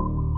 you